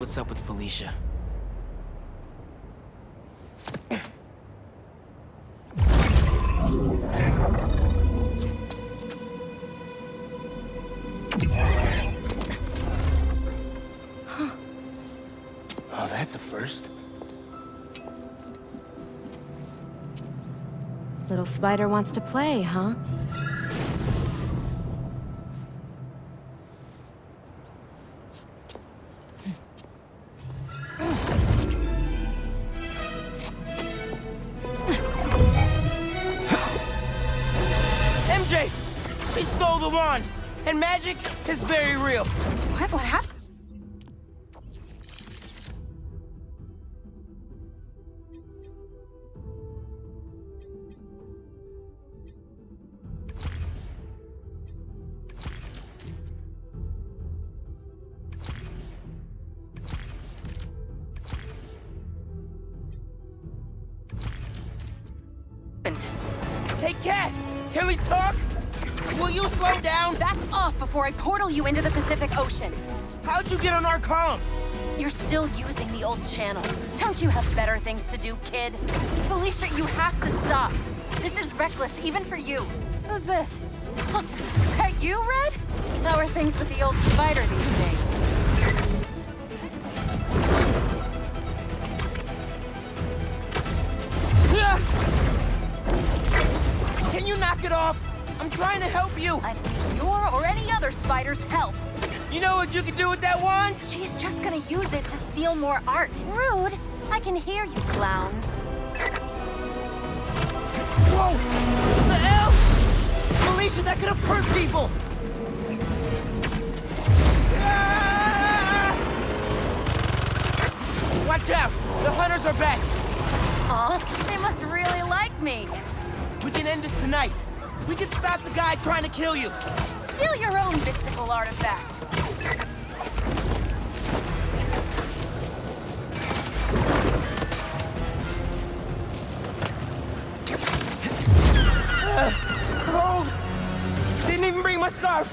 What's up with Felicia? Huh. Oh, that's a first. Little spider wants to play, huh? She stole the wand! And magic is very real. What? What happened? Hey, Cat! Can we talk? Will you slow down? Back off before I portal you into the Pacific Ocean. How'd you get on our comms? You're still using the old channel. Don't you have better things to do, kid? Felicia, you have to stop. This is reckless, even for you. Who's this? Huh, that you, Red? How are things with the old spider these days? Can you knock it off? I'm trying to help you. I need your or any other spider's help. You know what you can do with that wand? She's just gonna use it to steal more art. Rude. I can hear you, clowns. Whoa! The hell? Felicia, that could have hurt people! Ah! Watch out! The hunters are back! Aw, they must really like me. We can end this tonight. We can stop the guy trying to kill you. Steal your own mystical artifact. Cold! Didn't even bring my scarf!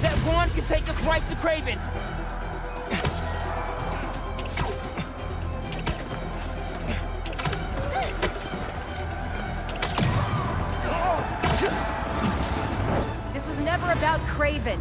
That wand can take us right to Kraven! About Kraven.